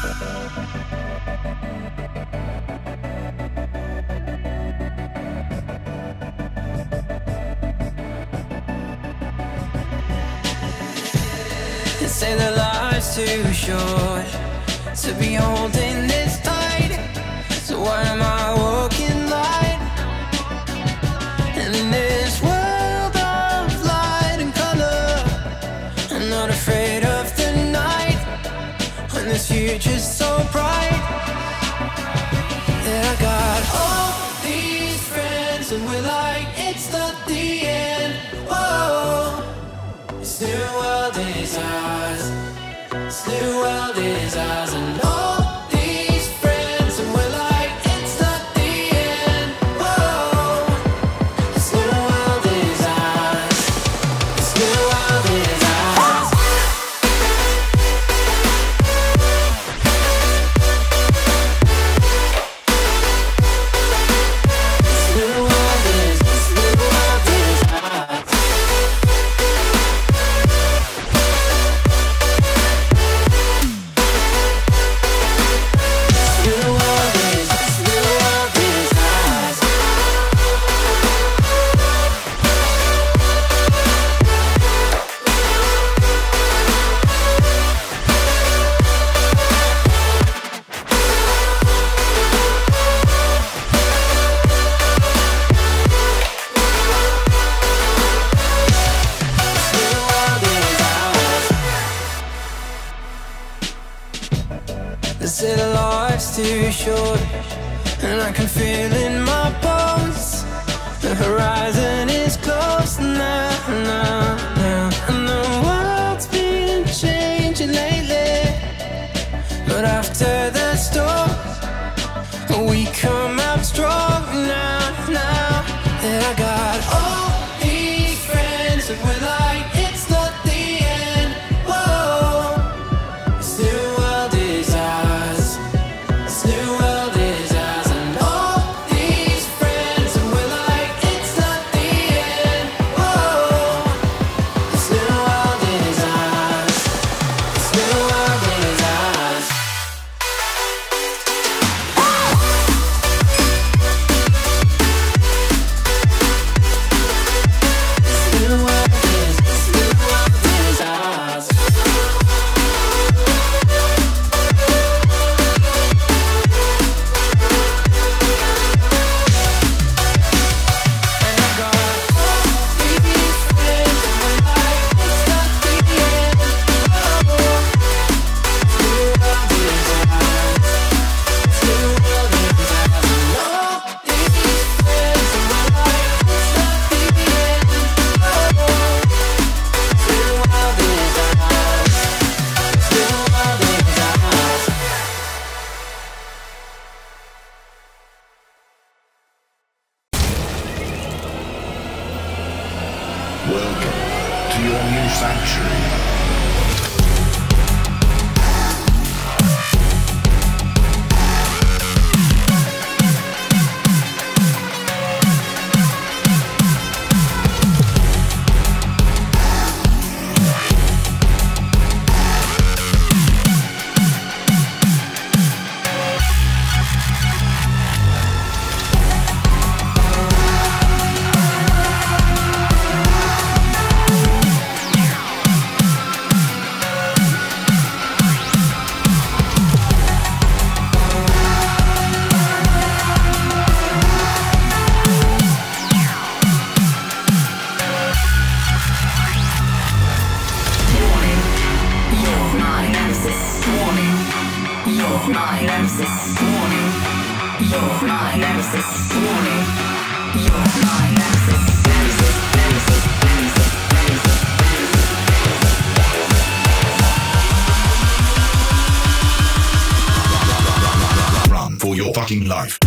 They say that life's too short to be holding this future's so bright that I got all these friends and we're like, it's not the end. Whoa, this new world is ours. This new world is ours. assured And I can feel in my bones The horizon is close now, now, now. And the world's been changing lately. But after that storm We come for your fucking life.